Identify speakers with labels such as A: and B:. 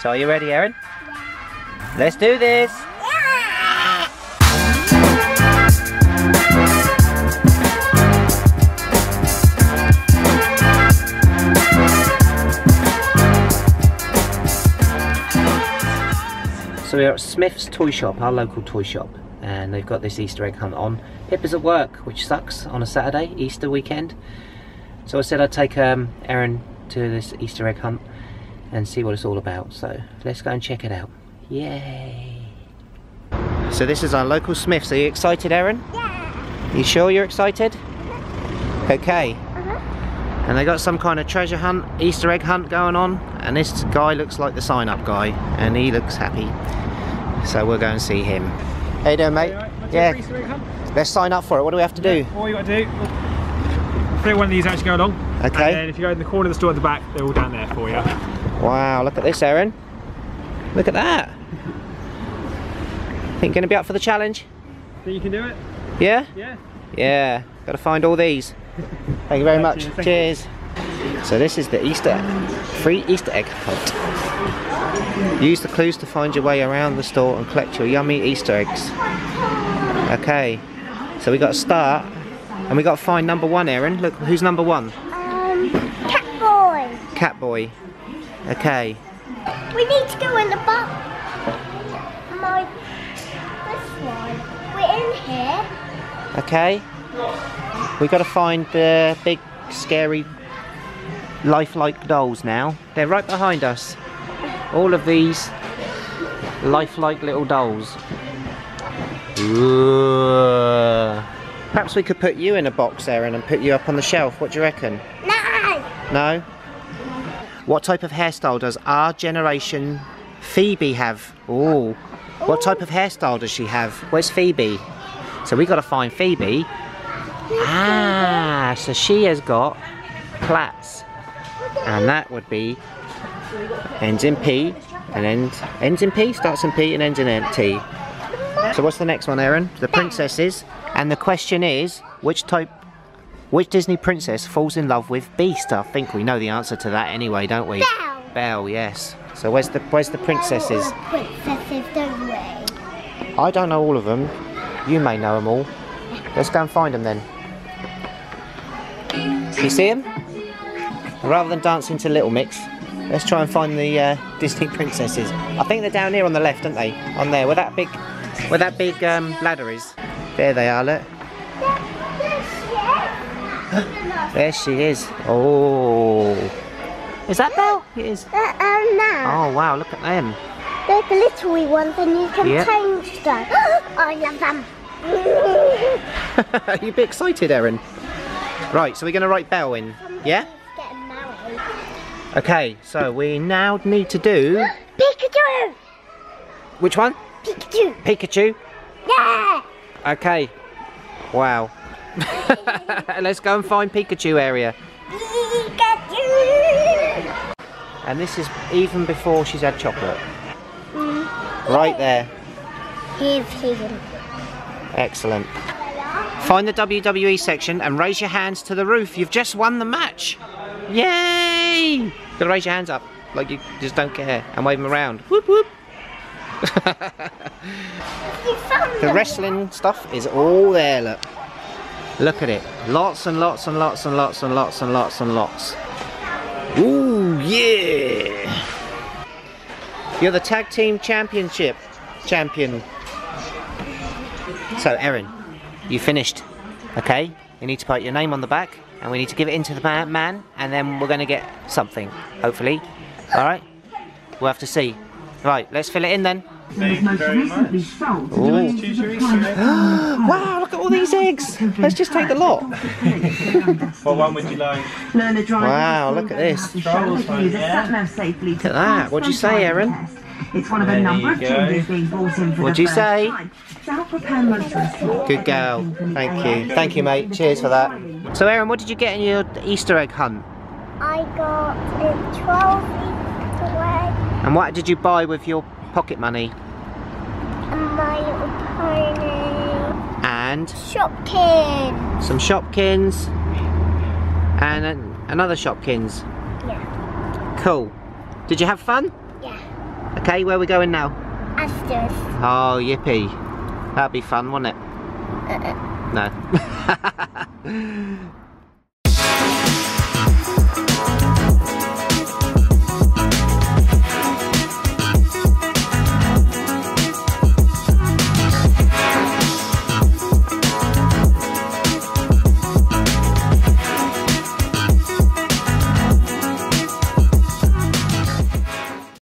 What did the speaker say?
A: So are you ready, Erin? Let's do this. So we're at Smyths Toy Shop, our local toy shop, and they've got this Easter egg hunt on. Pippa's at work, which sucks on a Saturday, Easter weekend. So I said I'd take um, Erin to this Easter egg hunt and see what it's all about. So let's go and check it out. Yay! So this is our local Smyths. Are you excited, Erin?
B: Yeah.
A: You sure you're excited? Okay.
B: Uh-huh.
A: And they got some kind of treasure hunt, Easter egg hunt going on, and this guy looks like the sign up guy, and he looks happy. So we'll go and see him. How you doing, mate? Yeah. Let's sign up for it. What do we have to do?
C: All you got to do, three one of these actually go along.
A: Okay.
C: And then if you go in the corner of the store at the back, they're all down there for you.
A: Wow, look at this, Erin. Look at that. Think you're gonna be up for the challenge?
C: Think you can do it?
A: Yeah?
C: Yeah.
A: Yeah. Gotta find all these. Thank you very much.
C: Cheers,
A: Cheers. So this is the Easter egg. free Easter egg hunt. Use the clues to find your way around the store and collect your yummy Easter eggs. Okay. So we got to start and we got to find number one, Erin. Look, who's number one?
B: Um, cat boy.
A: Catboy. Okay.
B: We need to go in the box. My, this one. We're in here.
A: Okay. We got to find the big, scary, lifelike dolls now. They're right behind us. All of these lifelike little dolls. Ooh. Perhaps we could put you in a box, Erin, and put you up on the shelf. What do you reckon?
B: No.
A: No? What type of hairstyle does our generation Phoebe have? Ooh. What type of hairstyle does she have? Where's Phoebe? So we got to find Phoebe. Ah, so she has got plaits. And that would be ends in P and ends ends in P, starts in P and ends in T. So what's the next one, Erin? The princesses. And the question is, which type which Disney princess falls in love with Beast? I think we know the answer to that anyway, don't we?
B: Belle.
A: Belle, yes. So where's the where's the princesses?
B: Princesses, don't we?
A: I don't know all of them. You may know them all. Let's go and find them then. You see them? Rather than dancing to Little Mix, let's try and find the uh, Disney princesses. I think they're down here on the left, aren't they? On there, where that big, where that big um, ladder is. There they are. Look. There she is. Oh. Is that Belle? It is.
B: Uh, um, now.
A: Oh wow, look at them.
B: They're the little wee ones and you can
A: Yep.
B: change them. I love them.
A: Are you a bit excited, Erin? Right, so we're going to write Belle in. Yeah? Okay, so we now need to do...
B: Pikachu!
A: Which one?
B: Pikachu!
A: Pikachu?
B: Yeah!
A: Okay. Wow. Let's go and find Pikachu area.
B: Pikachu!
A: And this is even before she's had chocolate. Right there. Excellent. Find the WWE section and raise your hands to the roof. You've just won the match. Yay! Gotta raise your hands up like you just don't care and wave them around. Whoop whoop. The wrestling stuff is all there, look. Look at it. Lots and lots and lots and lots and lots and lots and lots. Ooh, yeah! You're the tag team championship champion. So, Erin, you finished. Okay? You need to put your name on the back and we need to give it into the ma- man and then we're going to get something, hopefully. Alright? We'll have to see. Right, let's fill it in then.
D: Was most recently sold to
A: Ooh.
D: join into the private
A: Wow, look at all these eggs! Let's just take the lot.
E: What one would you like?
D: Learn a driver's
A: Wow, look at this.
D: Show how to use a sat-nav safely
A: Look at that. What'd you say, Erin?
D: It's one of a number of
E: go.
D: changes being brought in for
A: What'd
D: the
A: you say?
D: time to help prepare motorists for
A: Good girl. Thank you. Thank you, mate. Cheers for that. So, Erin, what did you get in your Easter egg hunt?
B: I got a 12 Easter egg
A: And what did you buy with your pocket money?
B: and my little pony.
A: And
B: Shopkin.
A: some Shopkins. And an- another Shopkins.
B: Yeah.
A: Cool. Did you have fun?
B: Yeah.
A: Okay, where are we going now?
B: Asterisk.
A: Oh, yippee. That'd be fun, wouldn't it?
B: Uh-uh.
A: No.